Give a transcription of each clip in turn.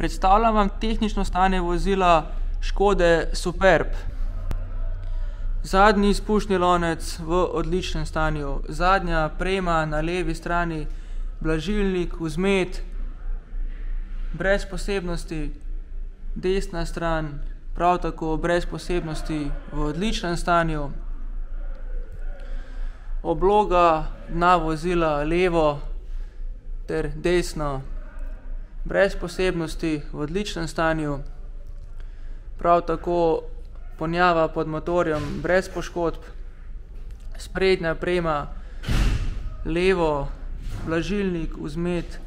Predstavljam vam tehnično stanje vozila Škode Superb. Zadnji izpušni lonec v odličnem stanju, zadnja prema na levi strani, blažilnik, vzmet, brez posebnosti, desna stran prav tako brez posebnosti, v odličnem stanju. Obloga dna vozila levo ter desno brez posebnosti, v odličnem stanju. Prav tako ponjava pod motorjem brez poškodb, sprednja prema levo, blažilnik, vzmet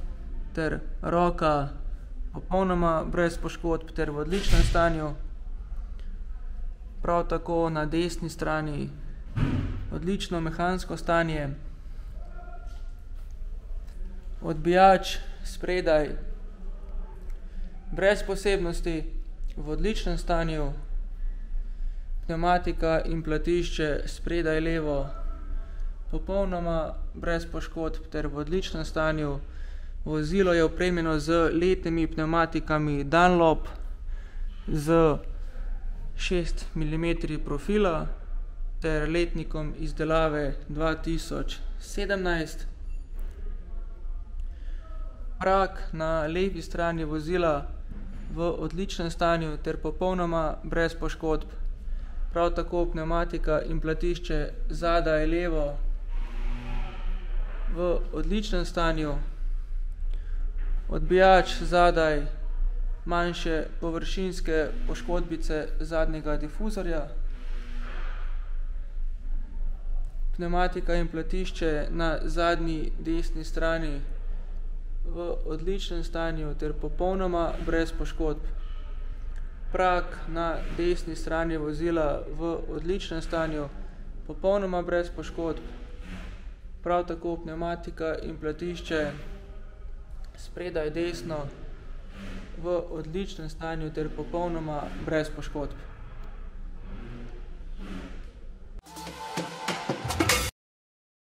ter roka popolnoma brez poškodb ter v odličnem stanju. Prav tako na desni strani odlično mehansko stanje. Odbijač spredaj brez posebnosti, v odličnem stanju. Pnevmatika in platišče spredaj levo popolnoma brez poškodb ter v odličnem stanju. Vozilo je opremljeno z letnimi pnevmatikami Dunlop s šest milimetri profila ter letnikom izdelave dva tisoč sedemnajst. Prag na levi strani vozila v odličnem stanju ter popolnoma brez poškodb. Prav tako pnevmatika in platišče zadaj levo v odličnem stanju. Odbijač zadaj manjše površinske poškodbice zadnjega difuzorja. Pnevmatika in platišče na zadnji desni strani v odličnem stanju ter popolnoma brez poškodb. Prag na desni strani vozila v odličnem stanju, popolnoma brez poškodb. Prav tako pnevmatika in platišče spredaj desno v odličnem stanju ter popolnoma brez poškodb.